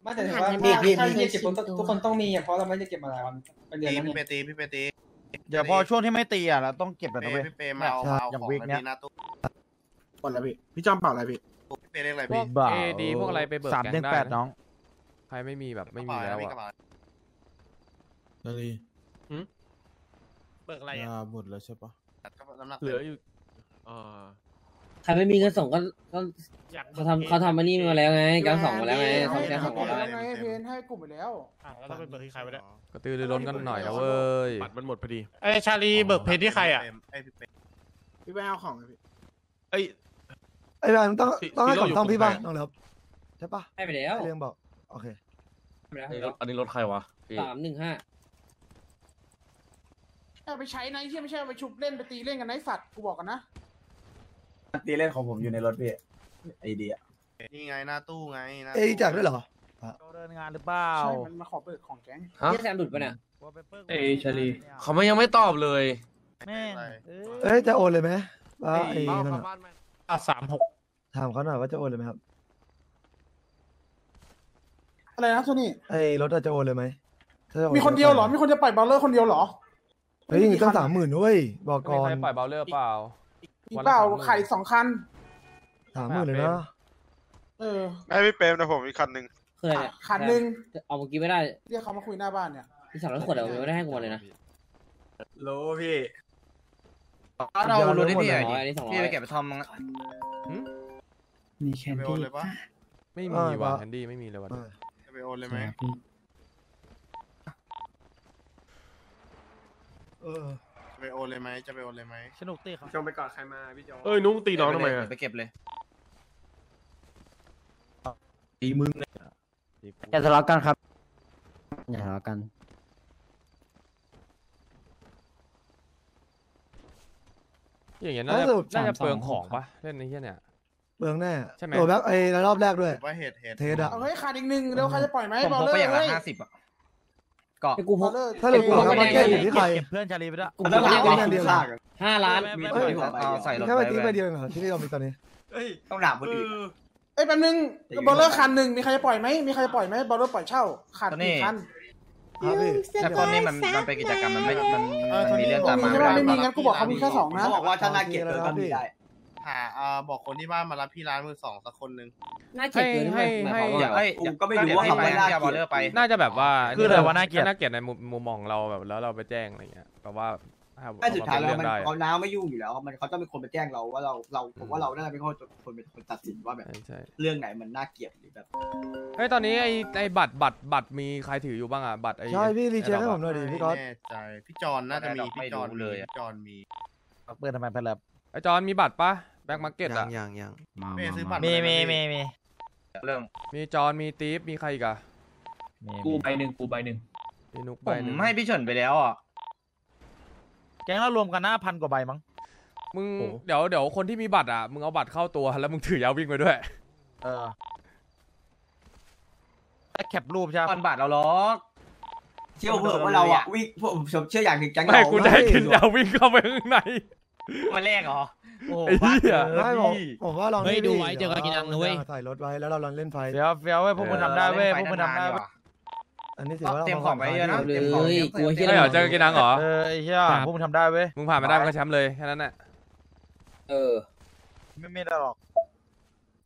ไม่แต่ถือว่าถ้าถ้าเก็บทุกคนต้องมีอะเพราะเราไม่ได้เก็บมาหลายวันเป็นเดือนตีแล้วพี่เนี่เปยตีพี่เปตีเดี๋ยวพอช่วงที่ไม่ตีอะเราต้องเก็บแบบเปนั้นเว้ยพี่เปมาเอาใช่เอาอย่างของวิกไปเนี้ยตีหน้าตู้คนละพี่พี่จอมเปล่าอะไรพี่พี่เปเรียกอะไรพวพี่กบ้าเอดีพวกอะไรไปเบิกสามแก๊เดืองนได้แปดนะน้องใครไม่มีแบบไม่กระมีเป๋าแล้วพี่อะกระเป๋านาลีเบิกอะไรยาอะหมดแล้วใช่ปะน้ำหนักเหลืออยู่อ่า ใครไม่มีเงินส่งก็ก็อยากเขาทำเขาทำมานี่มาแล้วไงแก๊งสองมาแล้วไงเขาแก๊งสองมาแล้วไงเพนให้กลุ่มไปแล้วอะแล้วต้องไปเบิกที่ใครไปเนี่ยกระตือรือร้นกันหน่อยนะเว้ยบัตรมันหมดพอดีไอ้ยชาลีเบิกเพจที่ใครอะไอ้พี่เปพี่ไปเอาของเลยพี่เอ้ยไอ้บ้านต้องซีต้องให้ซีขโร่องอยู่ต้องพี่กลุ่ป่ะมใครอะน้องเลิฟใช่ป่ะให้ไปแล้วเรื่องบอกโอเคให้ไปแล้วอันนี้รถใครวะพี่สามหนึ่งห้าเอาไปใช้นะไอ้เหี้ยไม่ใช่เอาไปชุบเล่นไปตีเล่นกันนะไอ้สัตว์กูบอกกันนะ ตีเล่นของผมอยู่ในรถพี่ไอเดียนี่ไงหน้าตู้ไงหน้าเอ้ยตู้จากด้วยเหรอ เดินงานหรือเปล่าใช่มันมาขอเปิดของแก๊งฮะที่แซมดุดปะเนี่ยเอ้ชาลี เขาไม่ยังไม่ตอบเลย แม่งเอ้ยจะโอนเลยไหมว่าไอ้เอ้ยนั่นเข้าอะบ้านไหมอะสามหกถามเขาหน่อยว่าจะโอนเลยไหมครับอะไรนะโทนี่ไอ้รถอะจะโอนเลยไหมถ้าจะโอมีคนเดียวเหรอ มีคนจะปล่อยบอลเลอร์คนเดียวเหรอ เฮ้ยต้องสามหมื่นด้วยบอกไม่ก่มีอนใครปล่อยเบลเลอร์เปล่า อีกเปล่าขายสองคัน สามหมื่นเลยนะเออให้พี่เปรมนะผมอีกคันหนึ่งคืออะไรเนี่ยคันหนึ่งเอาเมื่อกี้ไม่ได้เรียกเขามาคุยหน้าบ้านเนี่ย ที่สามร้อยขวดเดี๋ยวไม่ได้ให้กูมาเลยนะรู้พี่เรารู้ได้พี่สไอ้องร้อยอันนี้สองร้พี่อยไปเก็บไปทอมมั้งมีแคนจะไปโอนดี้เลยปะไม่มีว่ะแคนดี้ไม่มีเลยว่ะเออจะไปโอนเลยไหมเออจะ ไปโอนเลยไหมจะไปโอนเลยไหมสนุกตีครับจงไปก่อนใครมาพี่จงเอ้ยนุ้งตีน้องทำไมอะไปเก็บเลยตีมึงอย่าทะเลาะกันครับ อย่าทะเลาะกัน อย่างเงี้ยน่าจะน่าจะเปลืองของปะเล่นในที่เนี่ยเบืองแน่ใช่ไหมโดนแบบไอ้รอบแรกด้วยถือว่าเหตุเหตุเทสอะเอาเฮ้ยขาดอีกหนึ่งเร็วใครจะปล่อยไหมผมบอลพกเลอไปร์อย่างละเฮ้ยห้าสิบอะ เกาะให้กูบพอกลเลอร์ถ้าเรากลัวเอ้ยเขามาแก้อยู่ที่ใครเก็บเพื่อนชาลีไปด้วยกูไม่ได้เล่นเดียวห้าล้านไม่เฮ้ยเอาใส่รถแค่ไปไปตีไปเดียวเองเหรอที่เรามีตอนนี้ต้องด่าคนอื่นเอ้ยแป๊บนึงบอลเลอร์คันหนึ่งมีใครจะปล่อยไหมมีใครจะปล่อยไหมบอลเลอร์ปล่อยเช่าขาดกี่คันครับพี่แต่ตอนนี้มันมันเป็นกิจกรรมมันไม่มันมันมีเรื่องตามมาไม่ไม่ได้ได้ไม่มีงั้นกูบอกเขามีแค่สองนะเขาบอกว่าถ้าน่าเกลียดเกินก็มีได้ หาอ่าบอกคนที่บ้านมารับพี่ร้านมือสองสักคนหนึ่ง น่าเกลียดเกินให้หมายให้ความว่าเดี๋ยวไงวะเอ้ยกูก็ไม่รู้ว่าเขาไปไม่น่าอย่าบอลเลอร์ไป น่าจะแบบว่าคืออะไรวะน่าเกลียดน่าเกลียดในมุมมุมมองเราแบบแล้วเราไปแจ้งอะไรเงี้ยแบบว่าให้ถ้าสุดท้ายแล้วเอมันได้เขาน้าไม่ยุ่งอยู่แล้วมันเขาต้องเป็นคนไปแจ้งเราว่าเราเราผมว่าเราน่าจะเป็นคนคนเป็นคนตัดสินว่าแบบใช่ใช่เรื่องไหนมันน่าเกลียดหรือแบบเฮ้ยตอนนี้ไอ้ไอ้บัตรบัตรบัตรมีใครถืออยู่บ้างอะบัตรไอ้ใช่พี่รีเช็คให้ผมหน่อยดิพี่ก๊อตไม่แน่ใจพี่จอนน่าจะมีไม่พี่จอนรู้เลยอะพี่จอนมีเปิดทำไมเพื่อนแลบไอ้จอนมีบัตรปะ แบ็คมาร์เก็ตยัอะ งยังยังเป้ซื้อบัตร มีาได้มีไหมีมีเรื่องมีจอนมีตีฟมีใครอีกอะมีกูใบหนึ่งกูใบหนึ่งมีนุกผใบมหนึ่งให้พี่เฉินไปแล้วอะแก๊งเรารวมกันหน้าพันกว่าใบมั้ง มึงเดี๋ยวเดี๋ยวคนที่มีบัตรอะ มึงเอาบัตรเข้าตัวแล้วมึงถือยาวิ่งไปด้วย เออแค่แคปรูปใช่ตปะอนบาทเราล็อก เชื่อเผื่อว่าเราอะวิ่งผมผมเชื่ออย่างหนึ่งแก๊งไม่เรากูจะให้กินยาวิ่งเข้าไปข้างใน มาแรกเหรอ โอ้โหไอ้เหี้ยบ้าไม่เกิผมนพี่ผมว่าลองเฮ้ยนี่ดูพี่ไว้เจอกันกินอังนะเว้ย ใส่รถไว้แล้วเราลองเล่นไฟ เฟี้ยวเฟี้ยวเว้ยพวกมึงทำได้เว้ยพวกมึงทำได้เออเว้ยอันนี้ถือว่าเราเตรียมของไปเยอะนะเอาเลยเตรียมของกลัวเหี้ยไม่เหรอเจอกินนังเหรอ เออไอ้เหี้ยพวกมึงทำได้เว้ยมึงผ่านมาได้มึงก็แชมป์เลยแค่นั้นแหละเออ ไม่ไม่ได้หรอก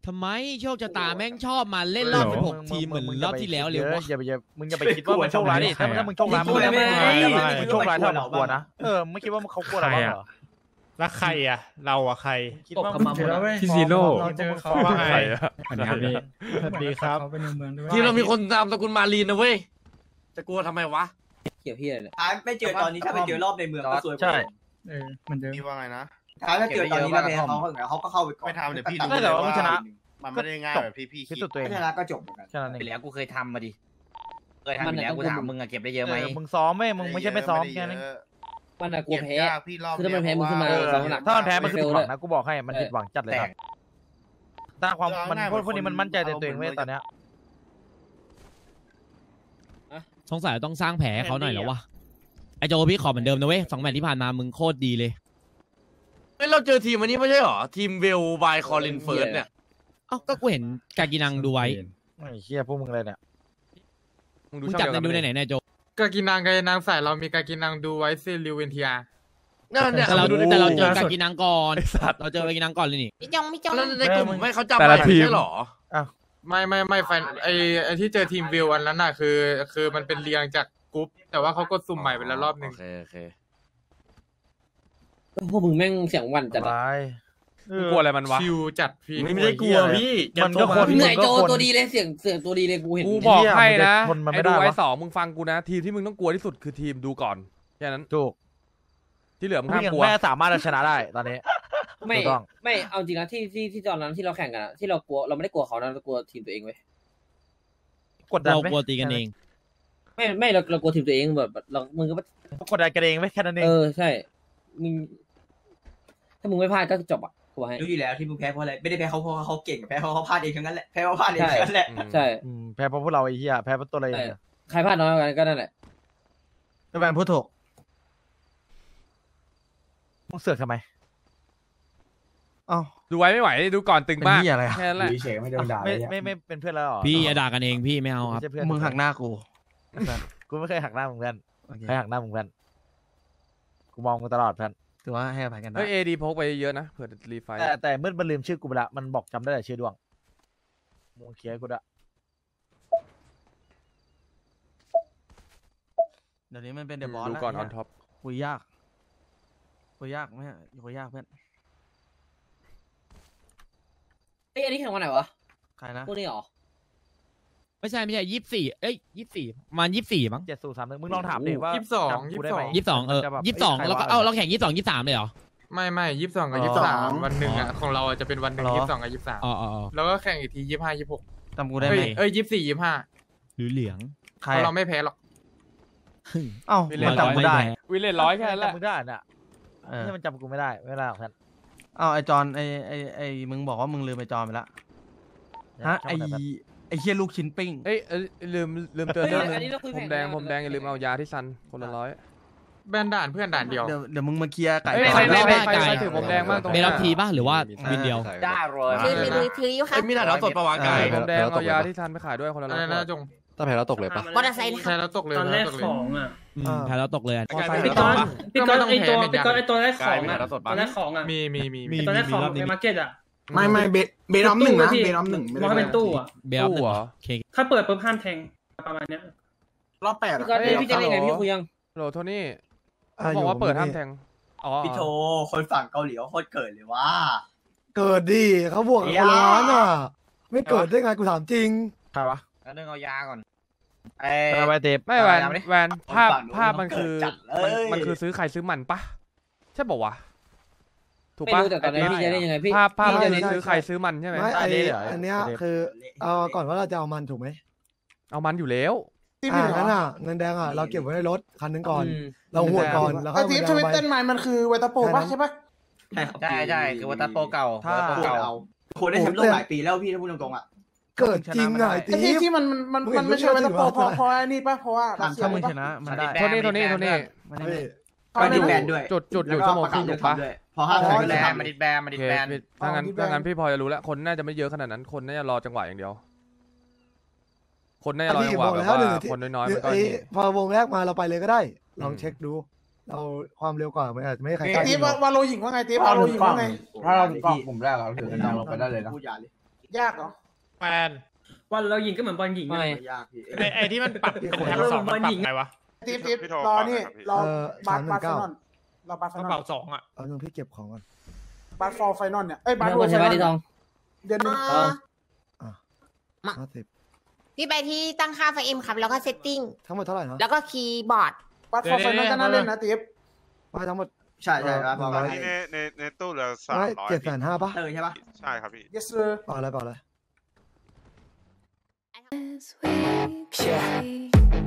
ทำไมโชคชะตาแม่งชอบมาเล่นรอบเป็นหกทีมเหมือนรอบที่แล้วเลยวะ อย่าไปอย่ามึงอย่าไปคิดว่ามันโชคร้ายดิถ้าถ้ามึงโชคร้ายมึงไม่มึงโชคร้ายเท่ากับกลัวนะเออไม่คิดว่ามึงเขากลัวเราบ้างเหรอ แล้วใครอะ เราอะใคร คิดว่าตบมึเข้างมาหมดแล้วเว้ยพี่ซีโร่เราเจอเขาว่าไงใครอะสวัสดีครับที่เรามีคนตามตระกูลมารีนนะเว้ย จะกลัวทำไมวะเกี่ยวเหี้ยเนี่ยถ้าไม่เจอตอนนี้ถ้าไปเจอรอบในเมืองก็สวยใช่พี่ว่าไงนะถ้าถ้าเจอตอนนี้แล้วแพ้เขาเขาก็เข้าไปก่อนไม่ทำเดี๋ยวพี่ตัรู้ดเลยแต่ว่ามึงชนะ มันไม่ได้ง่ายแบบพี่พี่พิคิดสูจน์ตัวเองถ้าชนะก็จบเหมือนกันแค่นั้นเอไปงแล้วกูเคยทำมาดิเคยทำอยู่แล้วกูถามมึงอะเก็บได้เยอะไหมเออมึงซ้อมไหมมึงไม่ใช่ไม่ซ้อมแค่นั้นเยอะ มันอะกลัวเก็บแพ้ยากพี่รอบคือถ้ามันแพ้มึงขึ้นมาเดียวเออซ้อมหนักถ้ามันแพ้มันคือผิดหวังเฟลเลยนะกูบอกให้มันผิดหวังจัดเลยแตนะกถ้าความเอามันง่ายๆพวกเหมือนพวกนี้มันมั่นใจในตัวเองเว้ยคนตอนเนี้ยสงสัยต้องสร้างแผลให้เขาหน่อยแล้ววะไอโจพี่ขอเหมือนเดิมนะเว้ยสองแมตช์ที่ผ่านมามึงโคตรดีเลยเฮ้ยเราเจอทีมอันนี้ไม่ใช่หรอ ทีมเวลบายคอลินเฟิร์สเนี่ยเอ้าก็กูเห็นกากินังดูไว้ไอ้เหี้ยพวกมึงเลยเนี่ยมึงดูมึงช่องจับเดียวกักันนดูไหไหมนไหนๆโจ กากินังกากินังใส่เรามีกากินังดูไว้ซิลิวเวนเทียนั่นเนี่ยแต่เราดูแต่เราเจอล่กากินังก่อนไอ้สัตว์เราเจอกากินังก่อนเลยนี่พี่จงพี่จงแล้วในกลุ่มไม่เขาจำแต่ละไปทีมไม่ใช่หรอไม่ไม่ไม่แฟนไอไอที่เจอทีมวิวอันนั้นน่ะคือ คือมันเป็นเรียงจากกรุ๊ปแต่ว่าเขาก็สุ่มใหม่ไปแล้วรอบหนึ่โองเคโอเคพวกมึงแม่งเสียงหวันจัดอะร้าย มึงกลัวอะไรมันวะชิวจัดพี่ไม่ได้กลัวพี่มันก็คนเหนื่อยมึงโจก็คนตัวดีเลยเสียงเสียงตัวดีเลยกูเห็นกูบอกให้นะเหี้ยมันจะทนมันไม่ไอ้ได้ดูวะไอ้สองมึงฟังกูนะทีมที่มึงต้องกลัวที่สุดคือทีมดูก่อนแค่นั้นถูกที่เหลือมึงมึห้างมยังกลัวแม่สามารถจะชนะได้ตอนนี้ไม่ถูกต้องไม่เอาจริงนะที่ที่ที่ตอนนั้นที่เราแข่งกันอะที่เรากลัวเราไม่ได้กลัวเขานะเรากลัวทีมตัวเองเว้ยกดดันเราไหมกลัวตีกันเอง ไม่ไม่เราเรากลัวทีมตัวเองแบบเรามึงก็กดดันกันเองไหมแค่นั้นเองเออใช่มึงถ้ามึงไม่พลาดก็จบอะ กูบอกให้รู้อยู่แล้วที่มึงแพ้เพราะอะไรไม่ได้แพ้เขาเพราะเขาเก่งแพ้เพราะเขาพลาดเองทั้งนั้นแหละแพ้เพราะพลาดเองทั้งนั้นแหละใช่อืมแพ้เพราะพวกเราไอ้เหี้ยแพ้เพราะตัวอะไรใช่เนี่ยใครพลาดน้อยกว่ากันก็นั่นแหละแฟนพูดถูกมึงเสือกทำไมอ้าวดูไว้ไม่ไหวดูก่อนตึงมากเป็นเหี้ยอะไรอะแค่นั้นแหละเฉยไม่โดนด่าไม่ไม่ไม่เป็นเพื่อนแล้วเหรอพี่อย่าด่ากันเองพี่ไม่เอาครับไใช่เพื่อนมึงหักหน้ากูกูไม่เคยหักหน้ามึงเพื่อนโอเคใครหักหน้ามึงเพื่อนกูมองมึงตลอดเพื่อน ถือว่าให้อภัยกันได้เฮ้ยเอดีพกไปเยอะนะเผื่อรีไฟล์แต่แต่มืดมันลืมชื่อกูไปละมันบอกจำได้แต่ชื่อดวงมึงเคลียร์ให้กูด้วยเดี๋ยวนี้มันเป็นเดอะบอสดูแล้วก่อนอไเหี้อยนท็อปคุยยากคุยยากไหมคุยยากเพื่อนเอ้ยอันนี้แข่งวันไหนวะใครนะพวกนี้เหรอ ไม่ใช่ไม่ใช่ยี่สิบสี่เอ้ยยี่สิบสี่ประมาณยี่สิบสี่มั้งเจ็ดสูสามหนึ่งมึงลองถามดิว่ายี่สิบสองจำกูได้ไหมยี่ยี่สิบสองเออมันจะแบบยี่สิบสองเอ้ยแล้วก็ใครวะเอ้าเราแข่งยี่สิบสองยี่สิบสามเลยเหรอไม่ไม่ยี่สิบสองกับอ๋อยี่สิบสามวันหนึ่งอะอ๋อของเราอะจะเป็นวันหนึ่งเหรอยี่สิบสองกับยี่สิบสามอ๋ออ๋ออ๋อแล้วก็แข่งอีกทียี่สิบห้ายี่สิบหกจำกูได้ไหเอ้มยเอ้ยยี่สิบสี่ยี่สิบห้าหรือเหลืองใครเพราะเราไม่แพ้หรอกเอ้าไม่มึเล่นงจำกูได้ร้อยไม่แพ้วิลเลนร้อยแค่นั้นแหละจำมึงได้น่ะเออนี่มันจำกูไม่ได้ไม่ได้หรอกท่านเอ้าไอจอนไอไอไอมึงบอกว่ามึงลืมไอจอนไปละฮะไอ ไอเฮียลูกชิ้นปิ้ง เอ้ยเอ้ยลืมลืมเตือนเฮ้ยเรื่องนึอันนี้งเราคุยผแข่มงแดงกันผมแดงอย่าลืมเอายาที่ซันคนละร้อยแบนด่านเพื่อนด่านเดียว เดี๋ยวเดี๋ยวมึงมาเคลียร์ไก่เอ้ยก่อนใครไม่ไม่ไม่ไม่ไก่ใครถือผมแดงมากตรงเบนี้ลทีป่ะหรือว่าวินเดียวได้เลยถือถือถืออยู่ครัเอ้บยมีหลายร้านสดประวาใครกายผมแดงเอายาที่ซันไปขายด้วยคนละอะร้ไรอยนะจงถ้าแพ้แล้วตกเลยปะมอเตอร์ไซค์นะคใช่รับแล้วตกเลยตอนแรกล้วตเลยของอะอืมแพ้แล้วตกเลยอะมอไซค์พี่ก้อนพี่ก้อนไอตัวไม่พี่ต้องแพ้ก้อนไอตัวแรกของกายมีอะแล้วสดตปะอนแรกของอะมีมีมีมีตอนแรกของมีรอบนี้ในมาร์เก็ตอะ ไม่ไม่เบเบนอมหนึ่งนะพี่เบนอมหนึ่งมองให้เป็นตู้อะเบลตู้เหรอโอเคถ้าเปิดปุ๊บห้ามแทงประมาณเนี้ยรอบแปดพี่อะก้อนเอ้ยพี่จะเล่นไงพี่คุยยังโหลโทนี่อะบอกว่าอยู่เปิดผมห้ามนี่แทงอ๋อพี่โทคนฝั่งเกาหลีเขาโคตรเกิดเลยว่าเกิดดิเขาบวกกับคนละล้านอะ ไม่เกิดได้ไงกูถามจริงใครวะแล้วนึงเอายาก่อนเออไปเทปไม่แวนเอาไปดิแวนภาพฝั่งนู้นภาพมันคือเกิดจัดเลยมันมันคือซื้อใครซื้อมันปะใช่บอกวะ ถูกไม่ปะรู้แต่ตอนนี้พี่จะเล่นยังไงพี่ภาพภาพพี่จะจะเน้เล่นนซื้อใครซื้อมันใช่ไหมไม่ไอได้เลยเหรออันเนี้ยได้เลยคือเอาก่อนว่าเราจะเอามันถูกไหมเอามันอยู่แล้วที่อ่าพี่เหรงั้นออะเงินแดงอะเราเก็บไว้ในรถคันหนึงก่อนอืมเราหวดก่อนแล้วไอค่อยทีเอาฟเงินทแดงวิตไปเต้นไมล์มันคือเวตาโปปะใช่ปะใช่ครับใช่ใช่คือวัตโปเก่าถ้าวัตโปโคตรเก่าเอาโคตรได้แชมป์โลกหลายปีแล้วพี่ถ้าพูดตรงๆอะเกิดจริงอะไอ้ไอทีทีฟฟที่มันมันมึงมันเห็นไม่ใช่เวตาโปรูปเพราะที่เพราะไอ้นี่ปะเพราะว่ารัสเซียถ้ามึงชปะนะมันได้โทนี่โทนี่โทนี่มันได้เฮ้ยก็ดิแบนด้วยจุดจุดอยู่ชั่วโมงครึ่งถูกปะด้วย พอห้ามาแพ้ดิก็แบเลยนทำ มาดิแบนมาโอดิเคแบนถ้างั้นถ้างั้นพี่พอจะรู้แล้ว คนน่าจะไม่เยอะขนาดนั้น คนน่าจะรอจังหวะอย่างเดียว คนน่าจะรอพี่จังหบวะอกแบบแล้วว่าหนึ่งอาทิตคนย์น้อยๆมันก็ไอ้นี่พอวงแรกมาเราไปเลยก็ได้ ลองเช็คดู เราความเร็วกว่ามันอาจจะไม่ให้ใครไอใกล้ทีฟเราวาโลหญิงว่าไงทีฟวาโลหญิงว่าไง ถ้าเราถึงกล่องผมแรกเราถือกันเราไปได้เลยนะยากเหรอแฟนวันเรายิงก็เหมือนบอลหญิง ไม่อะยากพี่ไอ้ไอ้ที่มันปรับเป็นแถบสองมันปรับไงวะทีฟทีฟรอนี่รอบาสบาสไฟนอ ลรอบาสไฟมันนปอรัลบสองอะเอาเงินพี่เก็บของก่อนบาสฟอร์ไฟนอลเนี่ยเอ้ยบาสเมื่โรอไฟใช่ไหมนอลที่ทอง เดือนหนึงเออห้าสิบพี่ไปที่ตั้งค่า FiveM ครับ แล้วก็ setting ทั้งหมดเท่าไหร่นะแล้วก็คีย์บอร์ดบาส for final ก็น่าเล่นนะทีฟไม่ทั้งหมด ใช่ใช่ครับเอ่อนี่ร้อยในในในตู้เหลือสามไม่ร้อยเจ็ดแสนห้าป่ะเออใช่ปะ ใช่ครับพี่ yes sir เปล่าอะไรเปล่าอะไร Yeah.